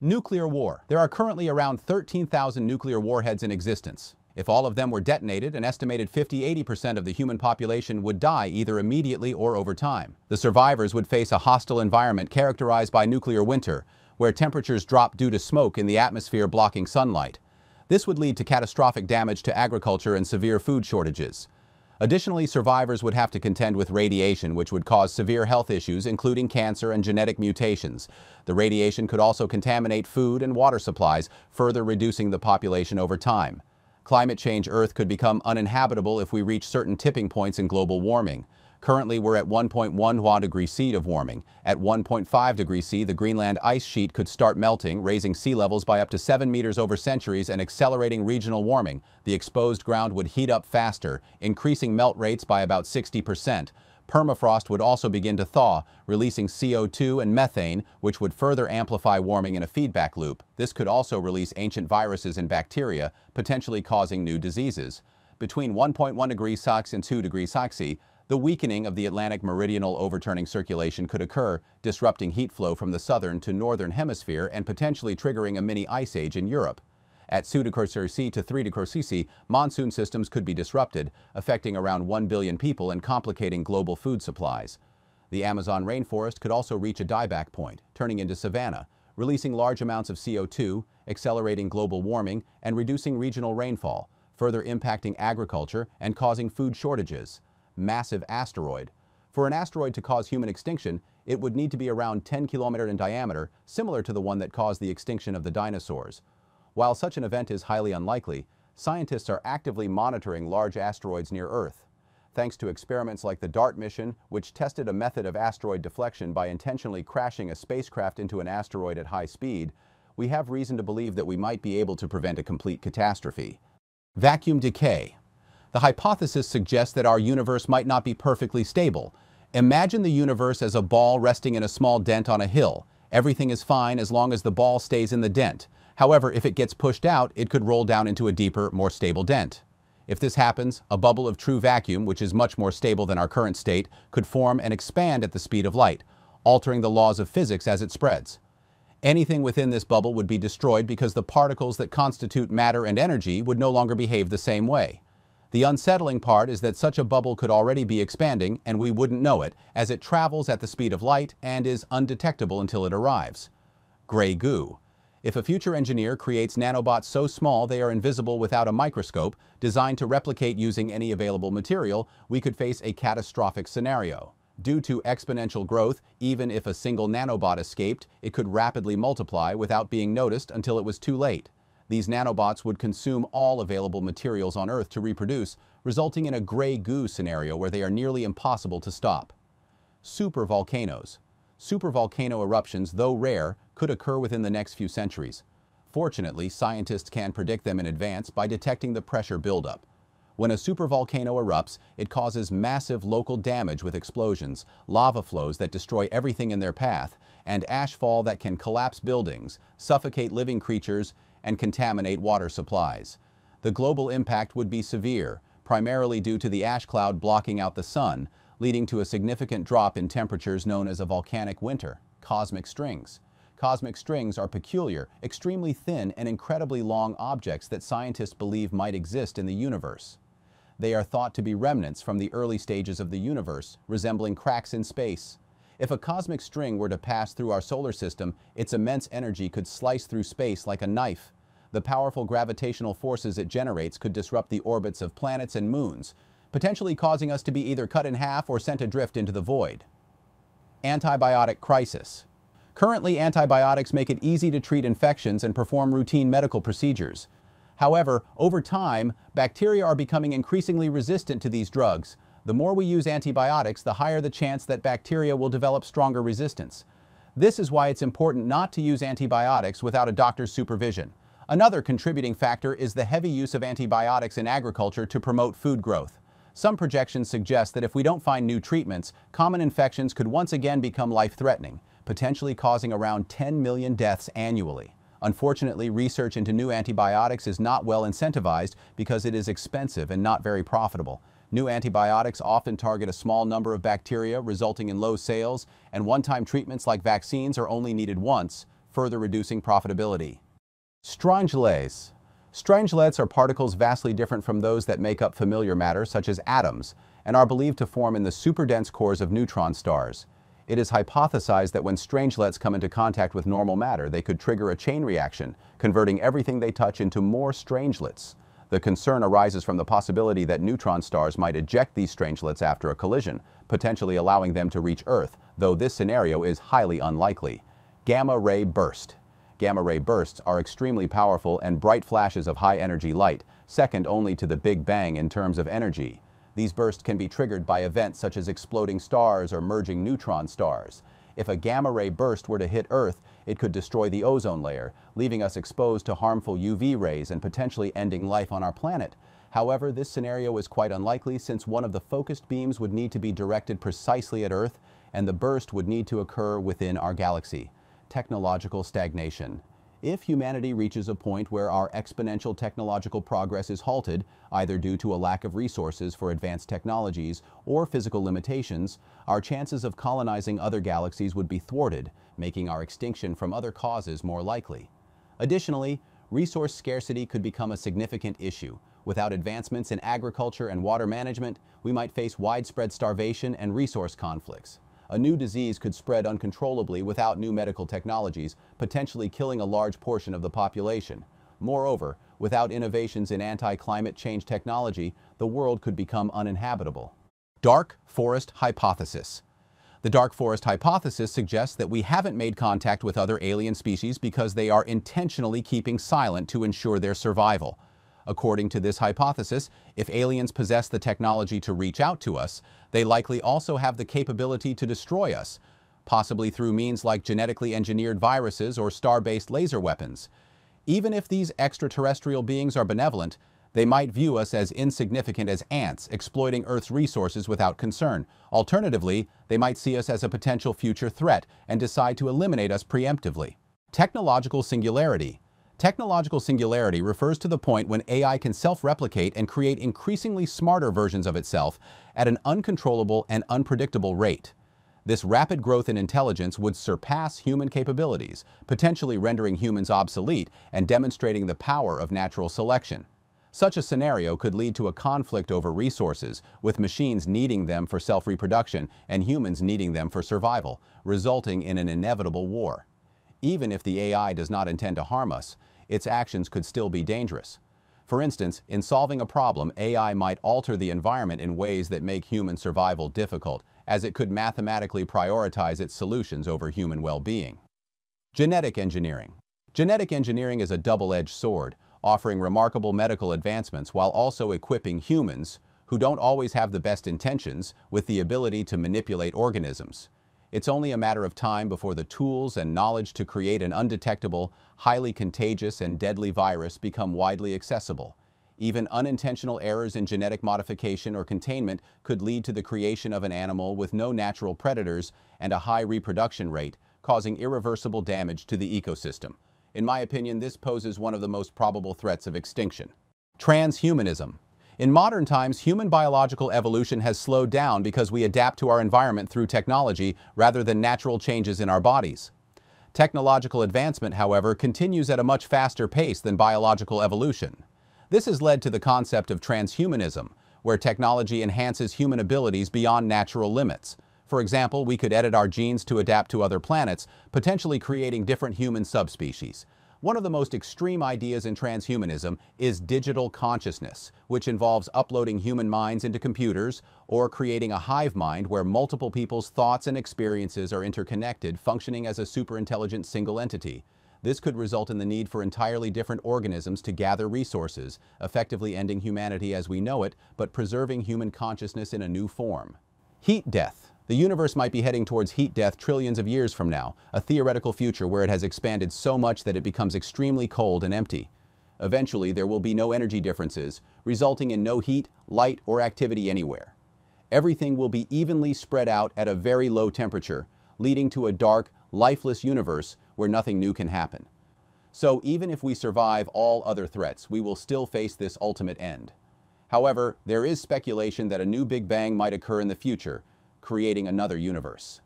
Nuclear war. There are currently around 13,000 nuclear warheads in existence. If all of them were detonated, an estimated 50-80% of the human population would die either immediately or over time. The survivors would face a hostile environment characterized by nuclear winter, where temperatures drop due to smoke in the atmosphere blocking sunlight. This would lead to catastrophic damage to agriculture and severe food shortages. Additionally, survivors would have to contend with radiation, which would cause severe health issues, including cancer and genetic mutations. The radiation could also contaminate food and water supplies, further reducing the population over time. Climate change Earth could become uninhabitable if we reach certain tipping points in global warming. Currently, we're at 1.1 degrees C of warming. At 1.5 degrees C, the Greenland ice sheet could start melting, raising sea levels by up to 7 meters over centuries and accelerating regional warming. The exposed ground would heat up faster, increasing melt rates by about 60%. Permafrost would also begin to thaw, releasing CO2 and methane, which would further amplify warming in a feedback loop. This could also release ancient viruses and bacteria, potentially causing new diseases. Between 1.1 degrees C and 2 degrees C, the weakening of the Atlantic meridional overturning circulation could occur, disrupting heat flow from the southern to northern hemisphere and potentially triggering a mini ice age in Europe. At 2 degrees C to 3 degrees C, monsoon systems could be disrupted, affecting around 1 billion people and complicating global food supplies. The Amazon rainforest could also reach a dieback point, turning into savanna, releasing large amounts of CO2, accelerating global warming, and reducing regional rainfall, further impacting agriculture and causing food shortages massive asteroid. For an asteroid to cause human extinction, it would need to be around 10 kilometers in diameter, similar to the one that caused the extinction of the dinosaurs. While such an event is highly unlikely, scientists are actively monitoring large asteroids near Earth. Thanks to experiments like the DART mission, which tested a method of asteroid deflection by intentionally crashing a spacecraft into an asteroid at high speed, we have reason to believe that we might be able to prevent a complete catastrophe. Vacuum decay. The hypothesis suggests that our universe might not be perfectly stable. Imagine the universe as a ball resting in a small dent on a hill. Everything is fine as long as the ball stays in the dent. However, if it gets pushed out, it could roll down into a deeper, more stable dent. If this happens, a bubble of true vacuum, which is much more stable than our current state, could form and expand at the speed of light, altering the laws of physics as it spreads. Anything within this bubble would be destroyed because the particles that constitute matter and energy would no longer behave the same way. The unsettling part is that such a bubble could already be expanding and we wouldn't know it as it travels at the speed of light and is undetectable until it arrives. Gray goo. If a future engineer creates nanobots so small they are invisible without a microscope, designed to replicate using any available material, we could face a catastrophic scenario. Due to exponential growth, even if a single nanobot escaped, it could rapidly multiply without being noticed until it was too late. These nanobots would consume all available materials on Earth to reproduce, resulting in a gray goo scenario where they are nearly impossible to stop. Supervolcanoes. Supervolcano eruptions, though rare, could occur within the next few centuries. Fortunately, scientists can predict them in advance by detecting the pressure buildup. When a supervolcano erupts, it causes massive local damage with explosions, lava flows that destroy everything in their path, and ashfall that can collapse buildings, suffocate living creatures, and contaminate water supplies. The global impact would be severe, primarily due to the ash cloud blocking out the sun, leading to a significant drop in temperatures known as a volcanic winter, cosmic strings. Cosmic strings are peculiar, extremely thin, and incredibly long objects that scientists believe might exist in the universe. They are thought to be remnants from the early stages of the universe, resembling cracks in space. If a cosmic string were to pass through our solar system, its immense energy could slice through space like a knife. The powerful gravitational forces it generates could disrupt the orbits of planets and moons, potentially causing us to be either cut in half or sent adrift into the void. Antibiotic crisis. Currently, antibiotics make it easy to treat infections and perform routine medical procedures. However, over time, bacteria are becoming increasingly resistant to these drugs, the more we use antibiotics, the higher the chance that bacteria will develop stronger resistance. This is why it's important not to use antibiotics without a doctor's supervision. Another contributing factor is the heavy use of antibiotics in agriculture to promote food growth. Some projections suggest that if we don't find new treatments, common infections could once again become life-threatening, potentially causing around 10 million deaths annually. Unfortunately, research into new antibiotics is not well incentivized because it is expensive and not very profitable. New antibiotics often target a small number of bacteria, resulting in low sales, and one-time treatments like vaccines are only needed once, further reducing profitability. Strangelets. Strangelets are particles vastly different from those that make up familiar matter, such as atoms, and are believed to form in the superdense cores of neutron stars. It is hypothesized that when strangelets come into contact with normal matter, they could trigger a chain reaction, converting everything they touch into more strangelets. The concern arises from the possibility that neutron stars might eject these strangelets after a collision, potentially allowing them to reach Earth, though this scenario is highly unlikely. Gamma ray burst. Gamma ray bursts are extremely powerful and bright flashes of high energy light, second only to the Big Bang in terms of energy. These bursts can be triggered by events such as exploding stars or merging neutron stars. If a gamma ray burst were to hit Earth, it could destroy the ozone layer, leaving us exposed to harmful UV rays and potentially ending life on our planet. However, this scenario is quite unlikely since one of the focused beams would need to be directed precisely at Earth and the burst would need to occur within our galaxy. Technological stagnation. If humanity reaches a point where our exponential technological progress is halted, either due to a lack of resources for advanced technologies or physical limitations, our chances of colonizing other galaxies would be thwarted, making our extinction from other causes more likely. Additionally, resource scarcity could become a significant issue. Without advancements in agriculture and water management, we might face widespread starvation and resource conflicts a new disease could spread uncontrollably without new medical technologies, potentially killing a large portion of the population. Moreover, without innovations in anti-climate change technology, the world could become uninhabitable. Dark Forest Hypothesis The dark forest hypothesis suggests that we haven't made contact with other alien species because they are intentionally keeping silent to ensure their survival. According to this hypothesis, if aliens possess the technology to reach out to us, they likely also have the capability to destroy us, possibly through means like genetically engineered viruses or star-based laser weapons. Even if these extraterrestrial beings are benevolent, they might view us as insignificant as ants exploiting Earth's resources without concern. Alternatively, they might see us as a potential future threat and decide to eliminate us preemptively. Technological singularity. Technological singularity refers to the point when AI can self-replicate and create increasingly smarter versions of itself at an uncontrollable and unpredictable rate. This rapid growth in intelligence would surpass human capabilities, potentially rendering humans obsolete and demonstrating the power of natural selection. Such a scenario could lead to a conflict over resources, with machines needing them for self-reproduction and humans needing them for survival, resulting in an inevitable war. Even if the AI does not intend to harm us, its actions could still be dangerous. For instance, in solving a problem, AI might alter the environment in ways that make human survival difficult, as it could mathematically prioritize its solutions over human well-being. Genetic engineering. Genetic engineering is a double-edged sword, offering remarkable medical advancements while also equipping humans, who don't always have the best intentions, with the ability to manipulate organisms. It's only a matter of time before the tools and knowledge to create an undetectable, highly contagious and deadly virus become widely accessible. Even unintentional errors in genetic modification or containment could lead to the creation of an animal with no natural predators and a high reproduction rate, causing irreversible damage to the ecosystem. In my opinion, this poses one of the most probable threats of extinction. Transhumanism. In modern times, human biological evolution has slowed down because we adapt to our environment through technology rather than natural changes in our bodies. Technological advancement, however, continues at a much faster pace than biological evolution. This has led to the concept of transhumanism, where technology enhances human abilities beyond natural limits. For example, we could edit our genes to adapt to other planets, potentially creating different human subspecies. One of the most extreme ideas in transhumanism is digital consciousness, which involves uploading human minds into computers or creating a hive mind where multiple people's thoughts and experiences are interconnected, functioning as a superintelligent single entity. This could result in the need for entirely different organisms to gather resources, effectively ending humanity as we know it, but preserving human consciousness in a new form. Heat death. The universe might be heading towards heat death trillions of years from now, a theoretical future where it has expanded so much that it becomes extremely cold and empty. Eventually, there will be no energy differences, resulting in no heat, light, or activity anywhere. Everything will be evenly spread out at a very low temperature, leading to a dark, lifeless universe where nothing new can happen. So even if we survive all other threats, we will still face this ultimate end. However, there is speculation that a new Big Bang might occur in the future, creating another universe.